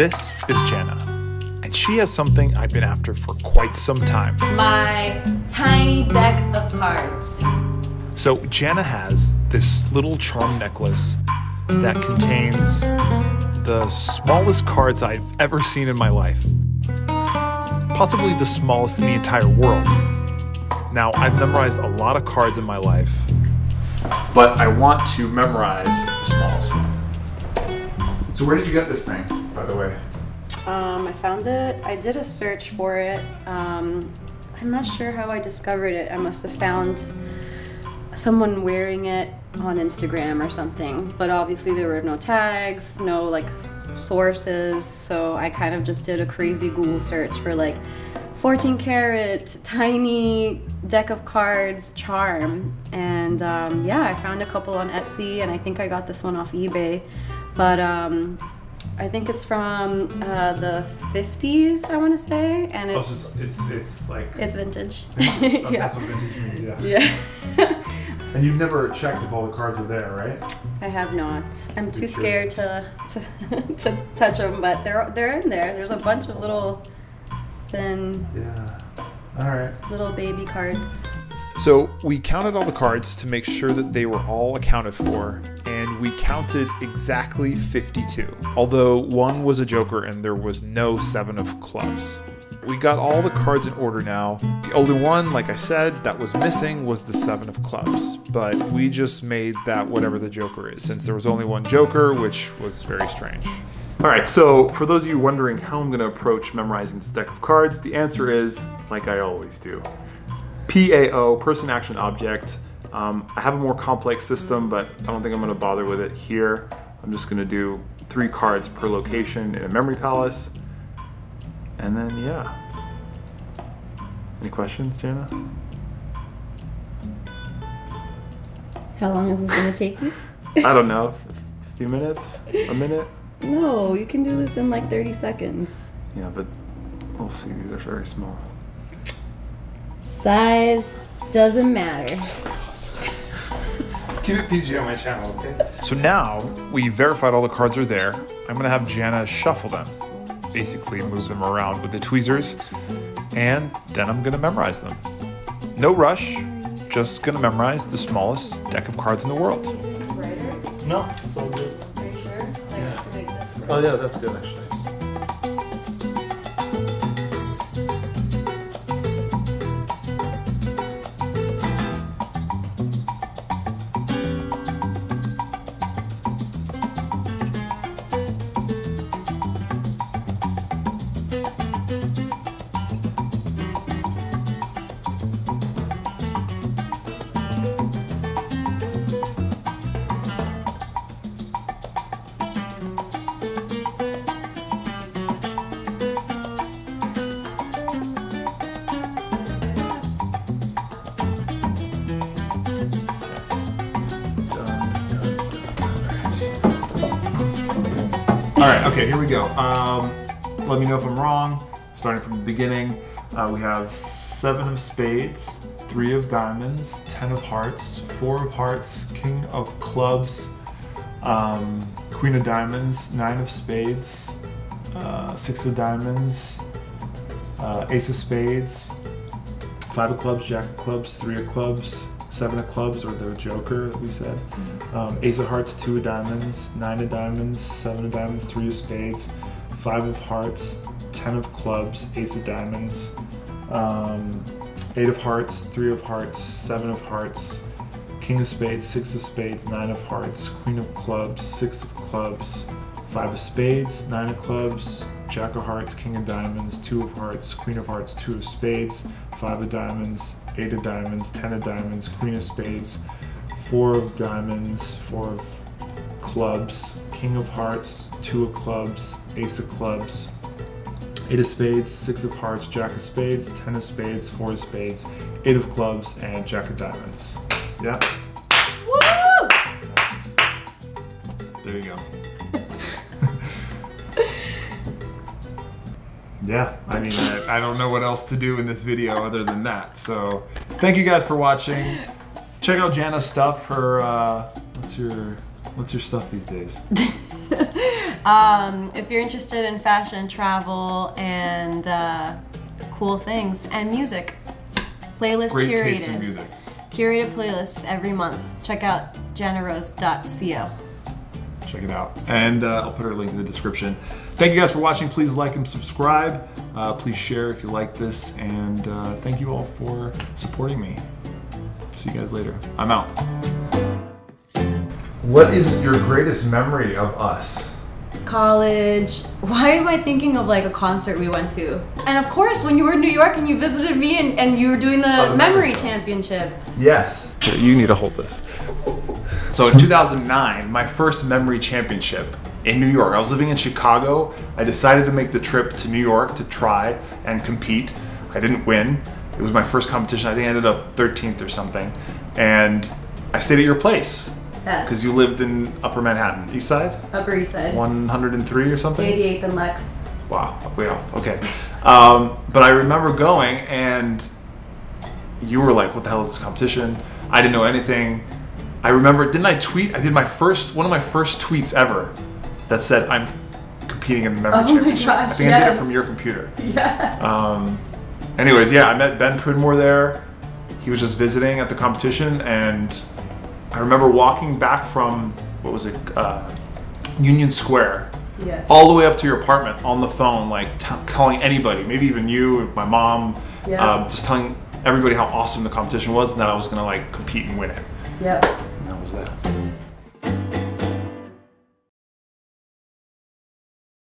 This is Jana, and she has something I've been after for quite some time. My tiny deck of cards. So, Jana has this little charm necklace that contains the smallest cards I've ever seen in my life. Possibly the smallest in the entire world. Now, I've memorized a lot of cards in my life, but I want to memorize the smallest one. So, where did you get this thing, by the way? Um, I found it. I did a search for it. Um, I'm not sure how I discovered it. I must have found someone wearing it on Instagram or something. But obviously, there were no tags, no like sources. So I kind of just did a crazy Google search for like 14 karat tiny deck of cards charm. And um, yeah, I found a couple on Etsy, and I think I got this one off eBay. But um, I think it's from uh, the 50s, I want to say, and Oh, it's it's, it's like. it's vintage. That's yeah, what vintage means, yeah. yeah. And you've never checked if all the cards are there, right? I have not. I'm too You're scared to, to to touch them, but they're they're in there. There's a bunch of little thin Yeah. All right. little baby cards. So we counted all the cards to make sure that they were all accounted for, and we counted exactly 52. Although one was a joker and there was no seven of clubs. We got all the cards in order now. The only one, like I said, that was missing was the seven of clubs, but we just made that whatever the joker is, since there was only one joker, which was very strange. All right, so for those of you wondering how I'm going to approach memorizing this deck of cards, the answer is like I always do. PAO, person action object. Um, I have a more complex system, but I don't think I'm going to bother with it here. I'm just going to do three cards per location in a memory palace. And then, yeah. Any questions, Jana? How long is this gonna take you? I don't know. A few minutes? A minute? No, you can do this in like 30 seconds. Yeah, but we'll see. These are very small. Size doesn't matter. Keep it PG on my channel, okay? So now we verified all the cards are there. I'm gonna have Jana shuffle them, basically move them around with the tweezers, and then I'm gonna memorize them. No rush, just gonna memorize the smallest deck of cards in the world. No, it's all good. Are you sure? Yeah. to make this Oh yeah, that's good actually. All right, okay, here we go. Um, let me know if I'm wrong. Starting from the beginning, uh, we have seven of spades, three of diamonds, ten of hearts, four of hearts, king of clubs, um, queen of diamonds, nine of spades, uh, six of diamonds, uh, ace of spades, five of clubs, jack of clubs, three of clubs, seven of clubs, or the joker we said. Um, ace of hearts, two of diamonds, nine of diamonds, seven of diamonds, three of spades, five of hearts, ten of clubs, ace of diamonds, um, eight of hearts, three of hearts, seven of hearts, king of spades, six of spades, nine of hearts, queen of clubs, six of clubs, five of spades, nine of clubs, jack of hearts, king of diamonds, two of hearts, queen of hearts, two of spades, five of diamonds, eight of diamonds, ten of diamonds, queen of spades, four of diamonds, four of clubs, king of hearts, two of clubs, ace of clubs, eight of spades, six of hearts, jack of spades, ten of spades, four of spades, eight of clubs, and jack of diamonds. Yeah. Woo! There you go. Yeah, I mean, I, I don't know what else to do in this video other than that. So, thank you guys for watching. Check out Jana's stuff. Her, uh, what's your, what's your stuff these days? Um, if you're interested in fashion, travel, and uh, cool things, and music, playlist Great curated. taste in music. Curated playlists every month. Check out janarose.co. Check it out. And uh, I'll put her link in the description. Thank you guys for watching. Please like and subscribe. Uh, please share if you like this. And uh, thank you all for supporting me. See you guys later. I'm out. What is your greatest memory of us? College. Why am I thinking of like a concert we went to? And of course, when you were in New York and you visited me and, and you were doing the, Oh, memory memory championship. Yes. You need to hold this. So in 2009, my first memory championship in New York. I was living in Chicago. I decided to make the trip to New York to try and compete. I didn't win. It was my first competition. I think I ended up 13th or something. And I stayed at your place Yes. because you lived in Upper Manhattan, East Side, Upper East Side. 103 or something. 88th and Lex. Wow, way off. Okay. Um, but I remember going and you were like, what the hell is this competition? I didn't know anything. I remember, didn't I tweet? I did my first, one of my first tweets ever that said, I'm competing in the memory Oh my championship. I gosh, think I did it from your computer. Yeah. Um, anyways, yeah, I met Ben Pridmore there. He was just visiting at the competition, and I remember walking back from what was it, uh, Union Square, Yes. all the way up to your apartment on the phone, like calling anybody, maybe even you, my mom, Yeah. um, just telling everybody how awesome the competition was and that I was gonna like compete and win it. Yep. And that was that.